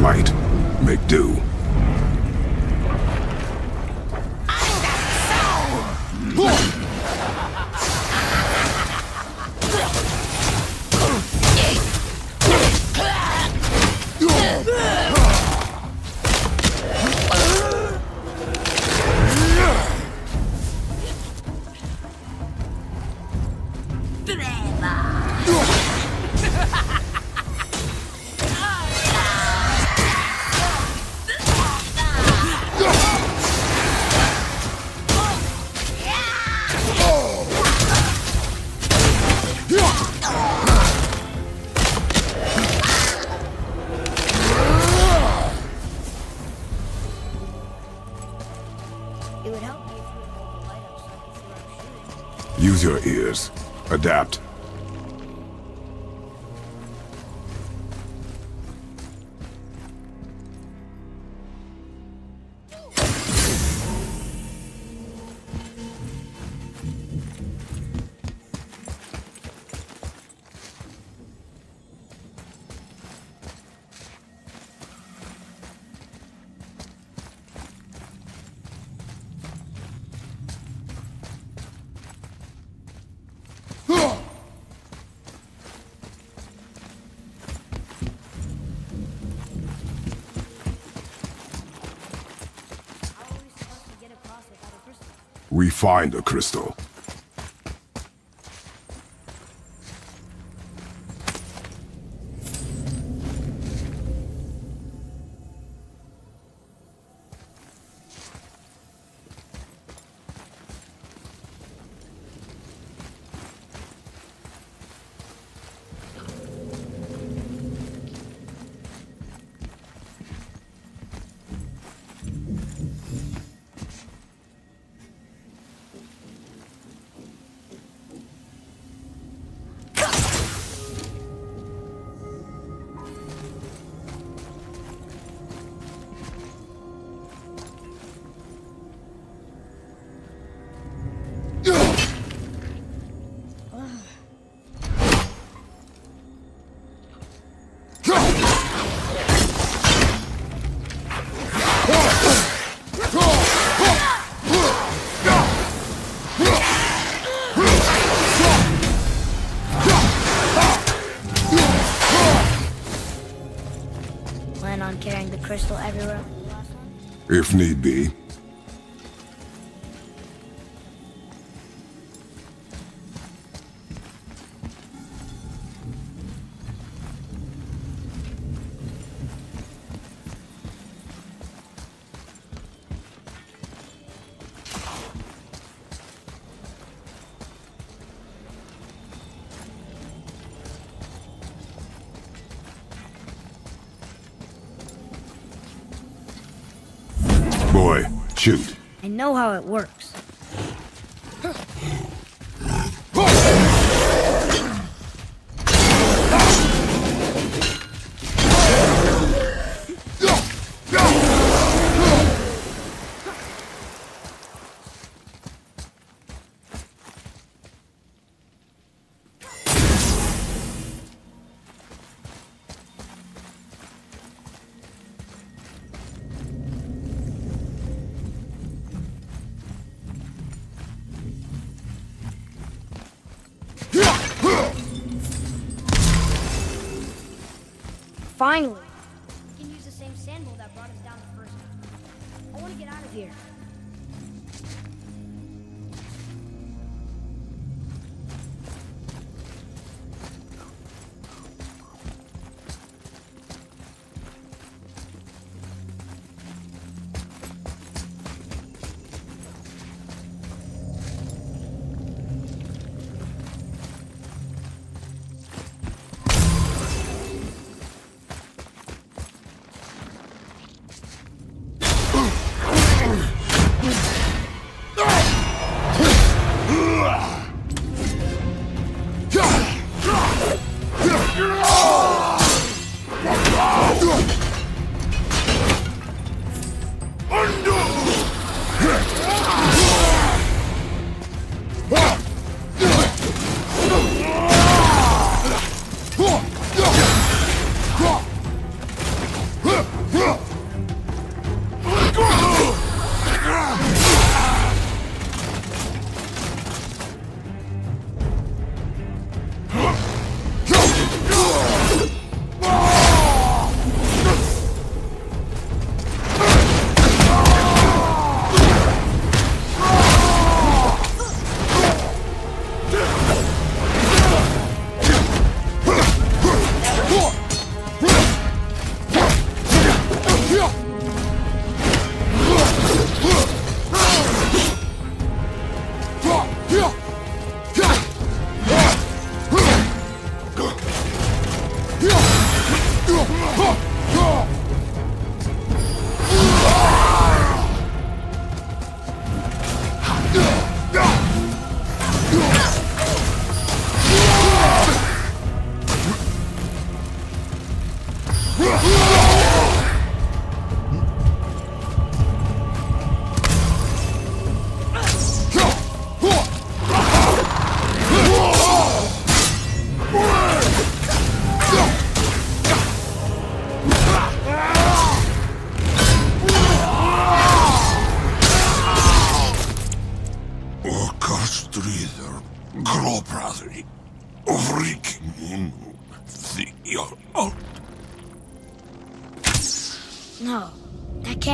light. Use your ears. Adapt. find the crystal. if need be. boy. Shoot. I know how it works.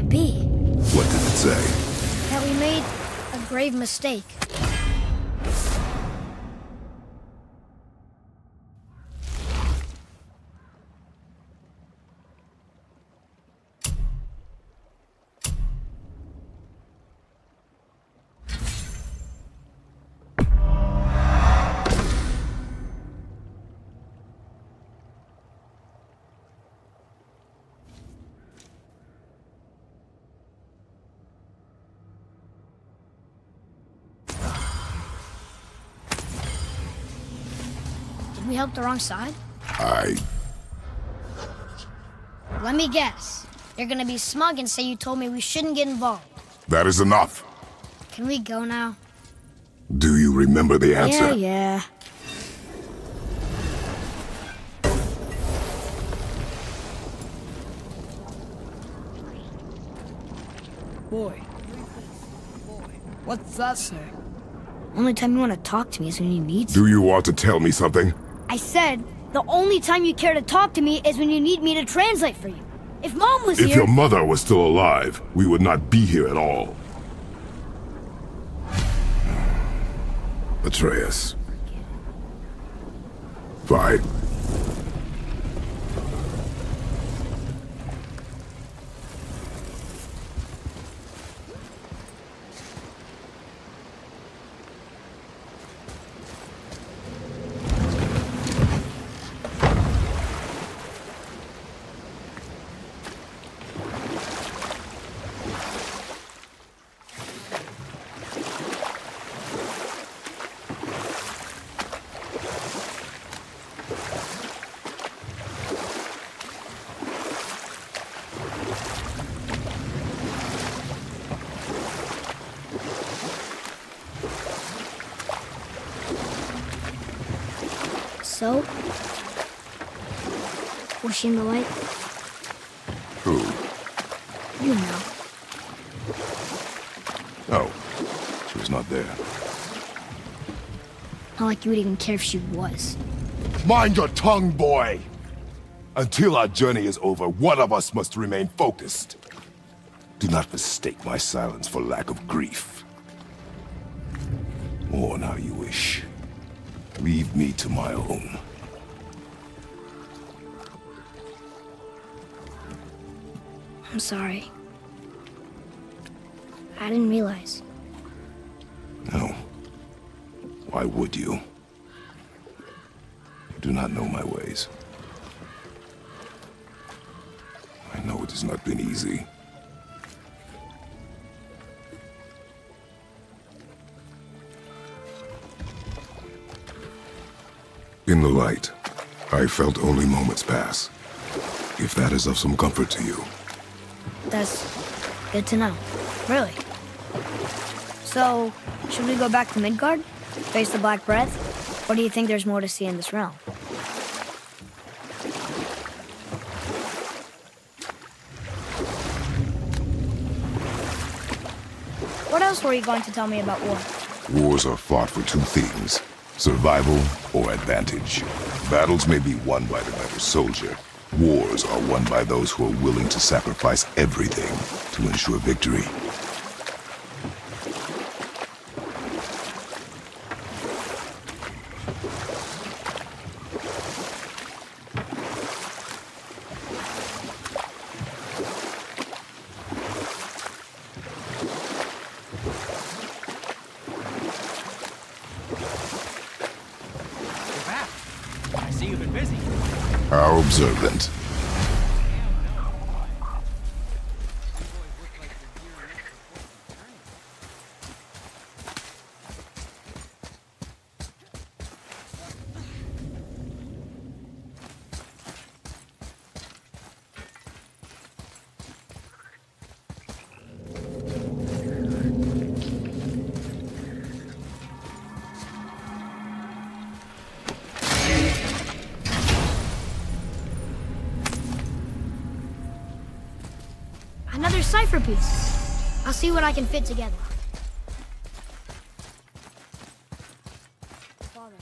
Can't be. What did it say? That we made a grave mistake. Help the wrong side? I... Let me guess. You're gonna be smug and say you told me we shouldn't get involved. That is enough. Can we go now? Do you remember the answer? Yeah, yeah. Boy. What's that say? Only time you want to talk to me is when you need Do you want to tell me something? I said, the only time you care to talk to me is when you need me to translate for you. If Mom was If here... your mother was still alive, we would not be here at all. Atreus. Fine. So? Was she in the light? Who? You know. Oh. She was not there. Not like you would even care if she was. Mind your tongue, boy! Until our journey is over, one of us must remain focused. Do not mistake my silence for lack of grief. Mourn how you wish. Leave me to my own. I'm sorry. I didn't realize. No. Why would you? You do not know my ways. I know it has not been easy. In the light, I felt only moments pass. If that is of some comfort to you. That's good to know. Really. So, should we go back to Midgard? Face the Black Breath? Or do you think there's more to see in this realm? What else were you going to tell me about war? Wars are fought for two things survival or advantage. Battles may be won by the better soldier. Wars are won by those who are willing to sacrifice everything to ensure victory. You're back. I see you've been busy. How observant. Piece. I'll see what I can fit together. Father,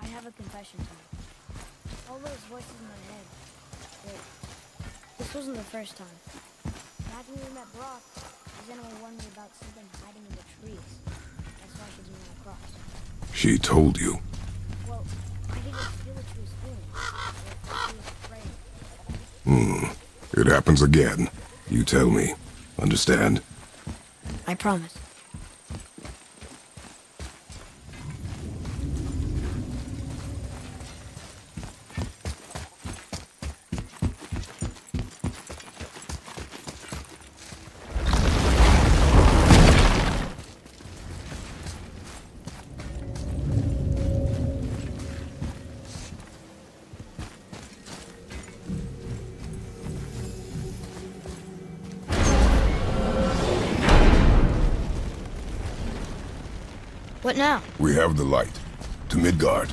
I have a confession to make. All those voices in my head. Wait, this wasn't the first time. Back when we met Brok, Xena warned me about something hiding in the trees. That's why she didn't want to cross. She told you. Well, I could just feel what she was feeling. She was afraid. Hmm. It happens again. You tell me. Understand? I promise. What now? We have the light. To Midgard.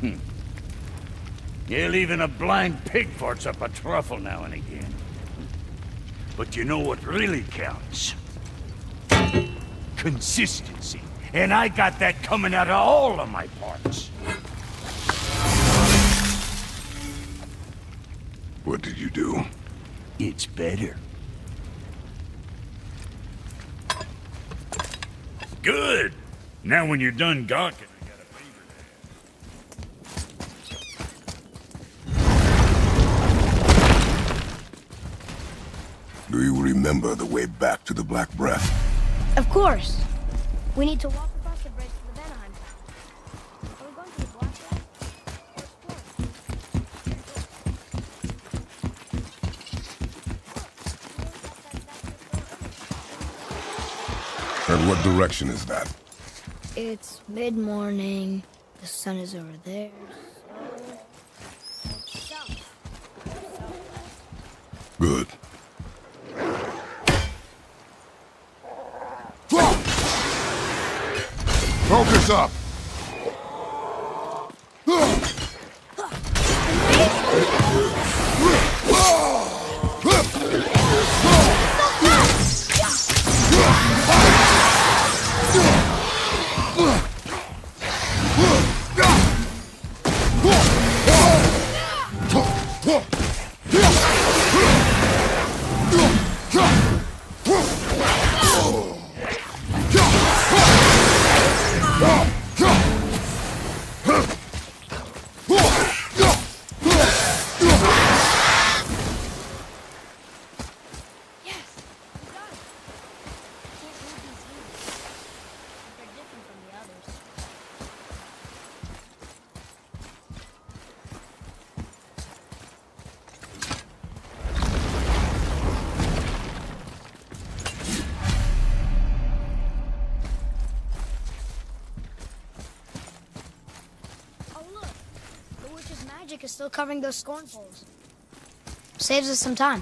Hmm. Yeah, even a blind pig farts up a truffle now and again. But you know what really counts? Consistency. And I got that coming out of all of my parts. What did you do? It's better. Good! Now when you're done gawking, remember the way back to the Black Breath? Of course. We need to walk across the bridge to the Vanaheim Are we going to the Black Breath? And what direction is that? It's mid-morning. The sun is over there. up. still covering those scorn poles. Saves us some time.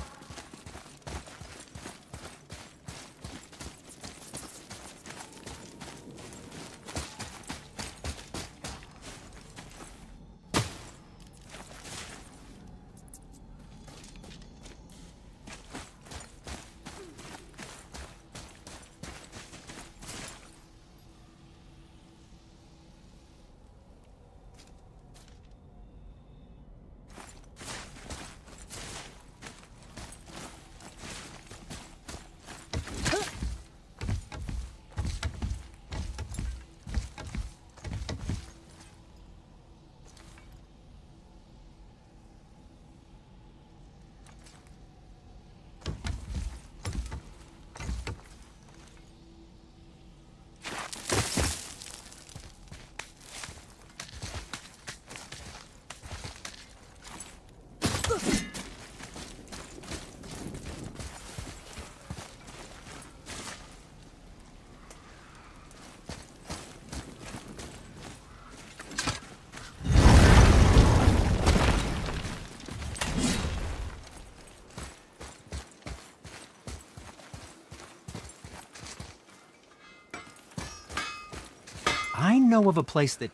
know of a place that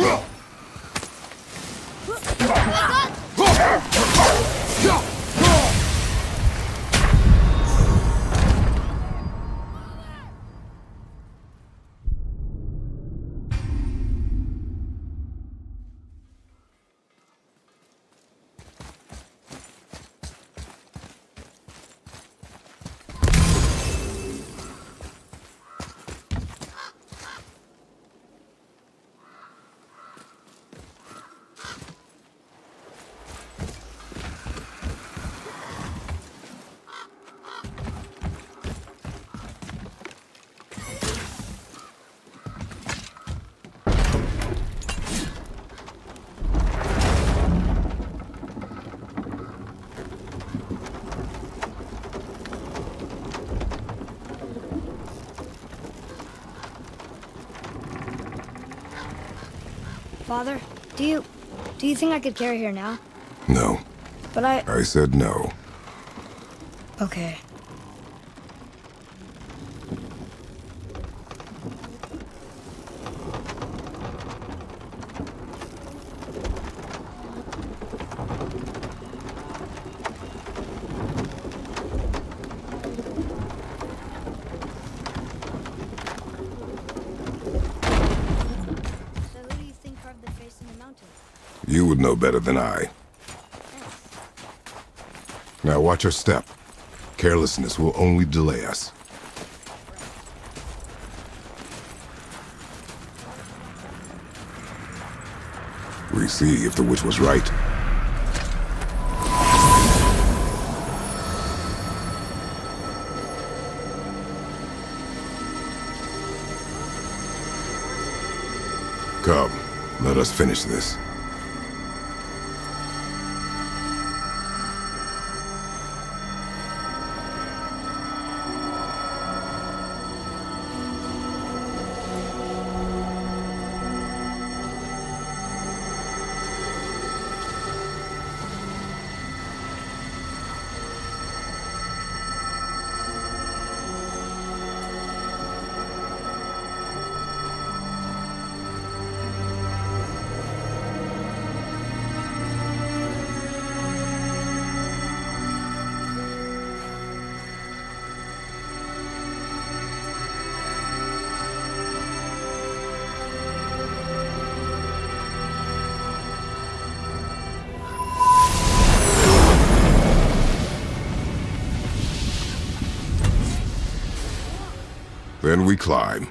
Ruh! Father, do you do you think I could carry her now? No. But I I said no. okay. So who do you think carved the face in the mountain? You would know better than I. Now watch your step. Carelessness will only delay us. We see if the witch was right. Come, let us finish this. Then we climb.